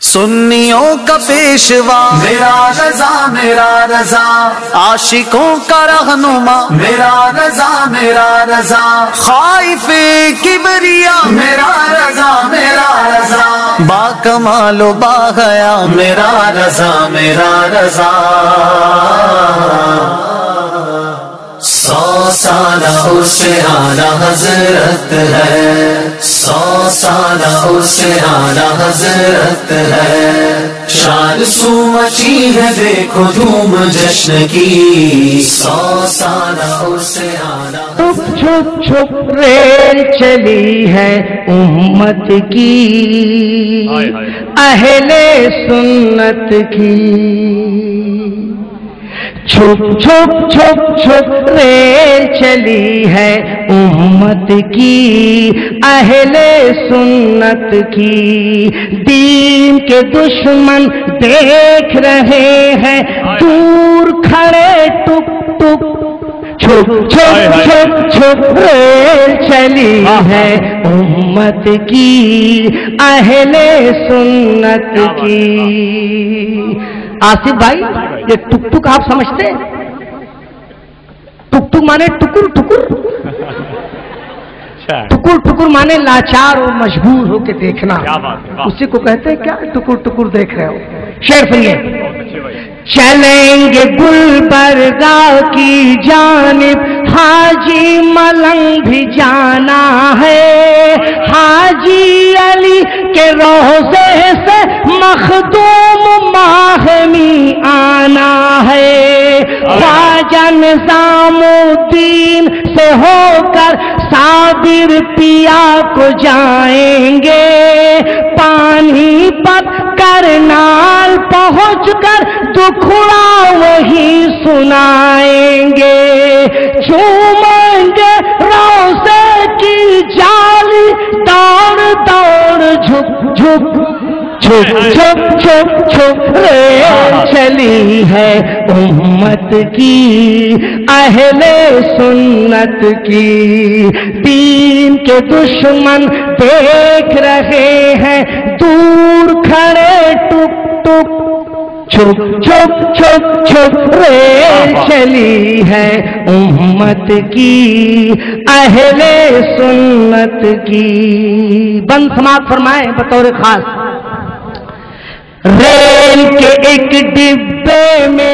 سنیوں کا پیشوا میرا رضا میرا رضا۔ عاشقوں کا رہنما میرا رضا میرا رضا۔ خائف کبریا میرا رضا میرا رضا۔ با کمال و با گیا میرا رضا میرا رضا۔ سو سالہ اس حضرت ہے۔ سے آلہ حضرت ہے۔ شان سو مچی ہے دیکھو دھوم جشن کی۔ سو سالہ اس سے آلہ چھپ چھپ چھپ ریل چلی ہے امت کی۔ اہل سنت کی۔ چھپ چھپ چھپ چھپ ریل چلی ہے امت کی، اہل سنت کی۔ دین کے دشمن دیکھ رہے ہیں، دور کھڑے ٹک ٹک۔ چھپ چھپ چھپ چھپ ریل چلی ہے امت کی، اہل سنت کی۔ آصف بھائی یہ ٹک ٹک آپ سمجھتے ہیں؟ ٹک ٹک مانے ٹکر ٹکر؟ ٹکر ٹکر مانے لاچار اور مجبور ہو کے دیکھنا۔ اسی کو کہتے ہیں کیا ٹکر ٹکر دیکھ رہے ہو؟ شیر سنیے۔ چلیں گے گل برگاہ کی جانب حاجی ملنگ بھی جانا ہے۔ حاجی علی کے روزے سے مخدوم ماہمی خواجہ نظام الدین سے ہو کر صابر پیا کو جائیں گے۔ پانی پت کرنال پہنچ کر دکھڑا وہی سنائیں گے۔ چومیں گے روزے کی جالی دوڑ دوڑ جھک جھک۔ چھپ چھپ چھپ چھپ ریل چلی ہے امت کی، اہل سنت کی۔ دین کے دشمن دیکھ رہے ہیں، دور کھڑے ٹک ٹک۔ چھپ چھپ چھپ چھپ ریل چلی ہے امت کی، اہل سنت کی۔ بند سماعت فرمائے بطور خاص۔ ریل کے ایک ڈبے میں